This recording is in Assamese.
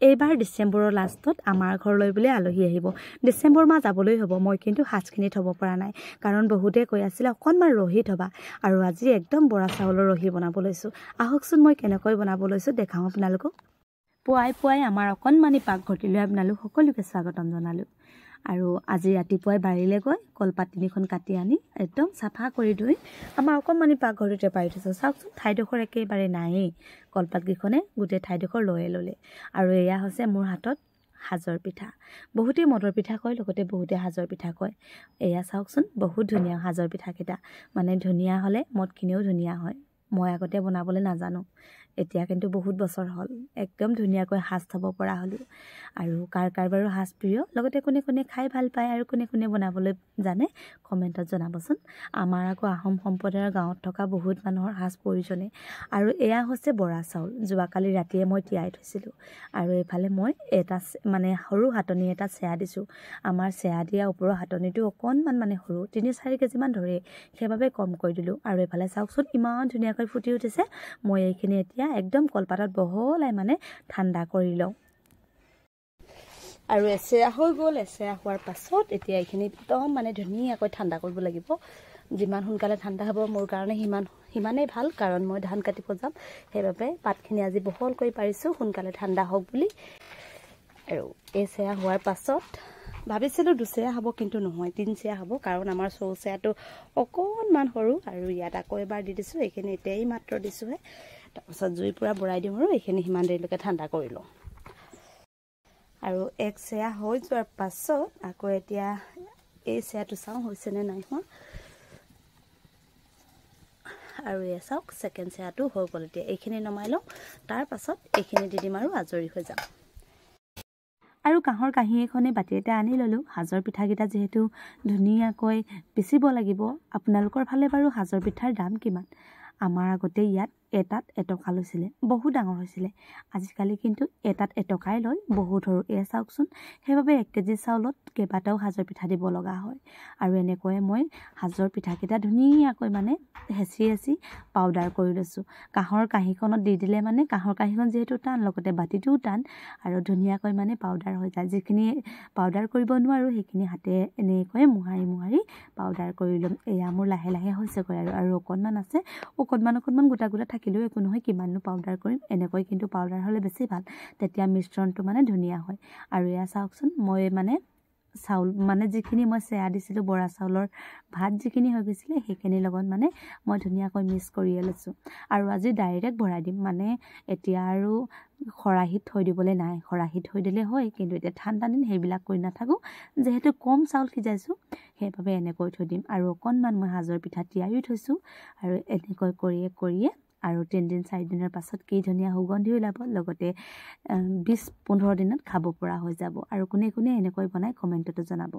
এইবাৰ ডিচেম্বৰৰ লাষ্টত আমাৰ ঘৰলৈ বোলে আলহী আহিব। ডিচেম্বৰ মাহ যাবলৈ হ'ব মই কিন্তু সাজখিনি থ'ব পৰা নাই। কাৰণ বহুতে কৈ আছিলে অকণমান ৰহি থ'বা। আৰু আজি একদম বৰা চাউলৰ ৰহি বনাব লৈছোঁ। আহকচোন মই কেনেকৈ বনাব লৈছোঁ দেখাওঁ আপোনালোকক। পুৱাই পুৱাই আমাৰ অকণমানি পাকঘৰটিলৈ আপোনালোক সকলোকে স্বাগতম জনালোঁ। আৰু আজি ৰাতিপুৱাই বাৰীলৈ গৈ কলপাত তিনিখন কাটি আনি একদম চাফা কৰি ধুই আমাৰ অকণমানি পাকঘৰটোতে পাৰি থৈছোঁ। চাওকচোন ঠাইডোখৰ একেবাৰে নায়েই। কলপাতকেইখনে গোটেই ঠাইডোখৰ লৈয়ে ল'লে। আৰু এয়া হৈছে মোৰ হাতত সাজৰ পিঠা। বহুতেই মদৰ পিঠা কয় লগতে বহুতে সাজৰ পিঠা কয়। এয়া চাওকচোন বহুত ধুনীয়া সাজৰ পিঠাকেইটা। মানে ধুনীয়া হ'লে মদখিনিও ধুনীয়া হয়। মই আগতে বনাবলৈ নাজানো। এতিয়া কিন্তু বহুত বছৰ হ'ল। একদম ধুনীয়াকৈ সাজ থ'ব পৰা হ'লোঁ। আৰু কাৰ কাৰ বাৰু সাজ প্ৰিয় লগতে কোনে কোনে খাই ভাল পায় আৰু কোনে কোনে বনাবলৈ জানে কমেণ্টত জনাবচোন। আমাৰ আকৌ আহোম সম্প্ৰদায়ৰ গাঁৱত থকা বহুত মানুহৰ সাজ প্ৰয়োজনে। আৰু এয়া হৈছে বৰা চাউল। যোৱাকালি ৰাতিয়ে মই তিয়াই থৈছিলোঁ। আৰু এইফালে মই এটা মানে সৰু হাতনি এটা চেয়া দিছোঁ। আমাৰ চেয়া দিয়া ওপৰৰ হাতনিটো অকণমান মানে সৰু তিনি চাৰি কেজিমান ধৰে সেইবাবে কম কৰি দিলোঁ। আৰু এইফালে চাওকচোন ইমান ধুনীয়াকৈ ফুটি উঠিছে। মই এইখিনি এতিয়া একদম কলপাতত বহলাই মানে ঠাণ্ডা কৰি লওঁ। আৰু এচেৰা হৈ গ'ল এচেৰা হোৱাৰ পাছত এতিয়া এইখিনি একদম মানে ধুনীয়াকৈ ঠাণ্ডা কৰিব লাগিব। যিমান সোনকালে ঠাণ্ডা হ'ব মোৰ কাৰণে সিমান সিমানেই ভাল কাৰণ মই ধান কাটিব যাম। সেইবাবে পাতখিনি আজি বহল কৰি পাৰিছোঁ সোনকালে ঠাণ্ডা হওক বুলি। আৰু এই চেৰা হোৱাৰ পাছত ভাবিছিলোঁ দুচেৰা হ'ব কিন্তু নহয় তিনিচেৰা হ'ব কাৰণ আমাৰ চৌচেৰাটো অকণমান সৰু। আৰু ইয়াত আকৌ এবাৰ দি দিছোঁ এইখিনি এতিয়াই মাত্ৰ দিছোঁহে। তাৰপাছত জুই পূৰা বৰাই দিওঁ আৰু এইখিনি সিমান দেৰিলৈকে ঠাণ্ডা কৰি লওঁ। আৰু এক চেয়া হৈ যোৱাৰ পাছত আকৌ এতিয়া এই চেয়াটো চাওঁ হৈছেনে নাই হোৱা। আৰু এয়া চাওক ছেকেণ্ড চেয়াটো হৈ গ'ল এতিয়া। এইখিনি নমাই লওঁ তাৰপাছত এইখিনি দি দিম আৰু আজৰি হৈ যাম। আৰু কাঁহৰ কাঁহী এখনে বাতি এটা আনি ল'লোঁ। সাজৰ পিঠাকেইটা যিহেতু ধুনীয়াকৈ পিচিব লাগিব। আপোনালোকৰ ফালে বাৰু সাজৰ পিঠাৰ দাম কিমান? আমাৰ আগতে ইয়াত এটাত এটকা লৈছিলে বহুত ডাঙৰ হৈছিলে। আজিকালি কিন্তু এটাত এটকাই লয় বহুত সৰু। এয়া চাওকচোন সেইবাবে এক কেজি চাউলত কেইবাটাও সাজৰ পিঠা দিব লগা হয়। আৰু এনেকৈয়ে মই সাজৰ পিঠাকেইটা ধুনীয়াকৈ মানে হেঁচি হেঁচি পাউডাৰ কৰি লৈছোঁ। কাঁহৰ কাঁহীখনত দি দিলে মানে কাঁহৰ কাঁহীখন যিহেতু টান লগতে বাতিটোও টান আৰু ধুনীয়াকৈ মানে পাউডাৰ হৈ যায়। যিখিনি পাউডাৰ কৰিব নোৱাৰোঁ সেইখিনি হাতে এনেকৈ মোহাৰি মোহাৰি পাউডাৰ কৰি ল'ম। এয়া মোৰ লাহে লাহে হৈছেগৈ আৰু আৰু অকণমান আছে অকণমান অকণমান গোটা গোটা থাকিলেও একো নহয় কিমাননো পাউডাৰ কৰিম এনেকৈ কিন্তু পাউডাৰ হ'লে বেছি ভাল। তেতিয়া মিশ্ৰণটো মানে ধুনীয়া হয়। আৰু এয়া চাওকচোন মই মানে চাউল মানে যিখিনি মই চেয়া দিছিলোঁ বৰা চাউলৰ ভাত যিখিনি হৈ গৈছিলে সেইখিনিৰ লগত মানে মই ধুনীয়াকৈ মিক্স কৰিয়ে লৈছোঁ। আৰু আজি ডাইৰেক্ট ভৰাই দিম মানে এতিয়া আৰু খৰাহিত থৈ দিবলৈ নাই। খৰাহিত থৈ দিলে হয় কিন্তু এতিয়া ঠাণ্ডা দিন সেইবিলাক কৰি নাথাকোঁ। যিহেতু কম চাউল সিজাইছোঁ সেইবাবে এনেকৈ থৈ দিম। আৰু অকণমান মই সাজৰ পিঠা তিয়াইও থৈছোঁ। আৰু এনেকৈ কৰিয়ে কৰিয়ে আৰু তিনিদিন চাৰিদিনৰ পাছত কি ধুনীয়া সুগন্ধি ওলাব। লগতে বিছ পোন্ধৰ দিনত খাব পৰা হৈ যাব। আৰু কোনে কোনে এনেকৈ বনাই কমেণ্টতো জনাব।